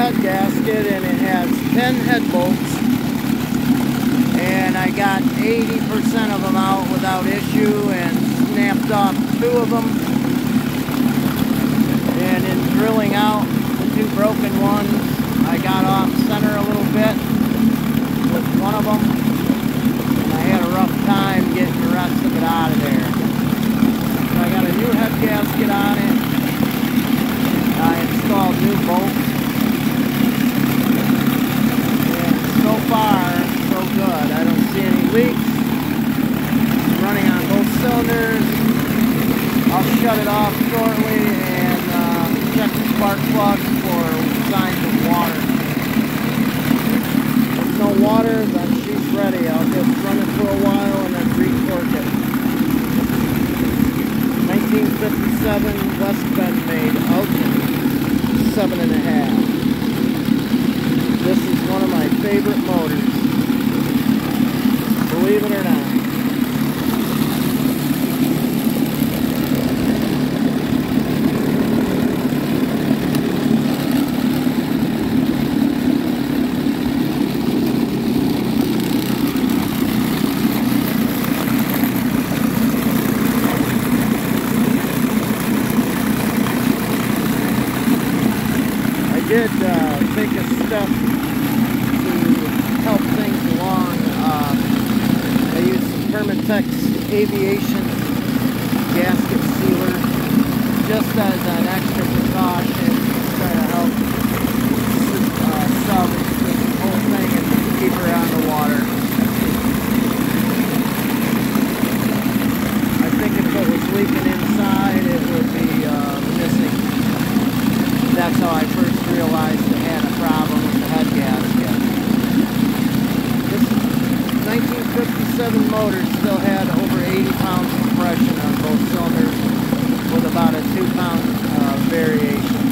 head gasket and it has 10 head bolts. And I got 80% of them out without issue and snapped off two of them. And in drilling out the two broken ones, I got off center a little bit with one of them. And I had a rough time getting the rest of it out of there. So I got a new head gasket on it. I installed new bolts. And so far, so good. I don't see any leaks. It's running on both cylinders. I'll shut it off shortly and uh, check the spark plug for signs of water. If no water, then she's ready. I'll just run it for a while and then retorque it. 1957 West Bend made Elgin, seven and a half. This is one of my favorite motors. Believe it or not. I did uh, take a step to help things along. Uh, I used Permatex Aviation gasket sealer just as an extra precaution to try to help uh, salvage this whole thing and keep her on the water. I think if it was leaking inside, it would be uh, missing that's how I first realized I had a problem with the head gasket. This 1957 motor still had over 80 pounds compression on both cylinders with about a 2 pound uh, variation.